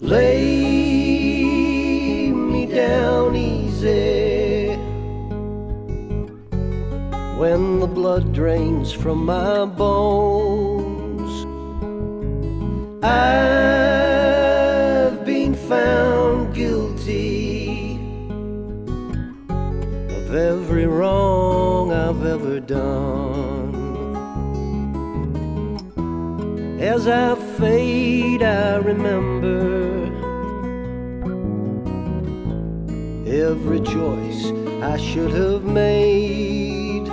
Lay me down easy when the blood drains from my bones. I've of every wrong I've ever done. As I fade, I remember every choice I should have made.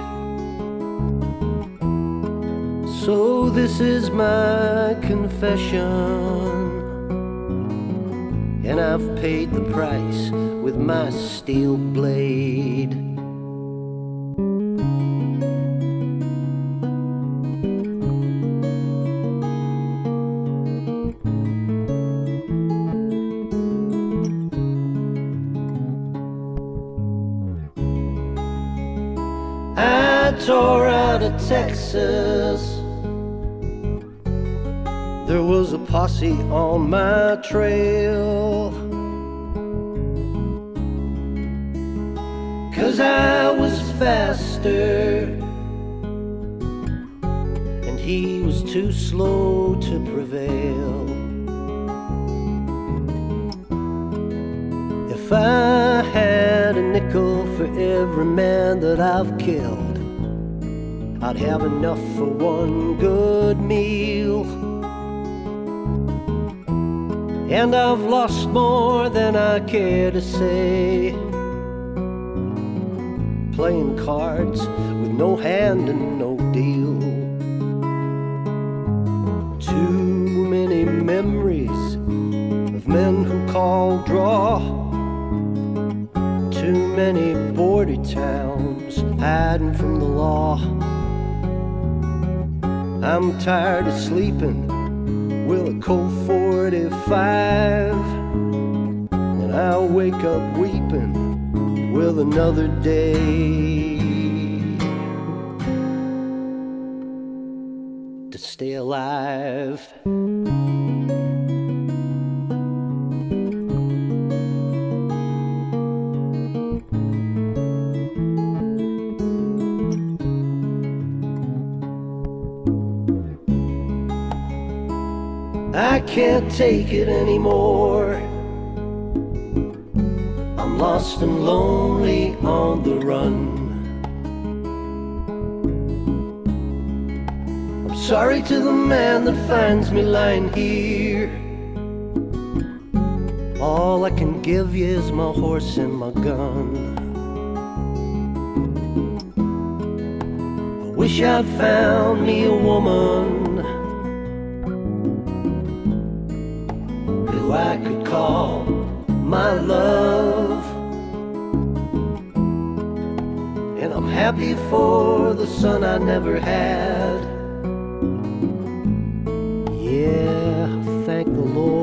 So, this is my confession, and I've paid the price with my steel blade. Tore out of Texas. There was a posse on my trail. Cause I was faster. And he was too slow to prevail. If I had a nickel for every man that I've killed, I'd have enough for one good meal. And I've lost more than I care to say. Playing cards with no hand and no deal. Too many memories of men who call draw. Too many border towns hiding from the law. I'm tired of sleeping with a Colt 45. And I'll wake up weeping with another day to stay alive. Can't take it anymore. I'm lost and lonely on the run. I'm sorry to the man that finds me lying here. All I can give you is my horse and my gun. I wish I'd found me a woman I could call my love. And I'm happy for the son I never had. Yeah, thank the Lord.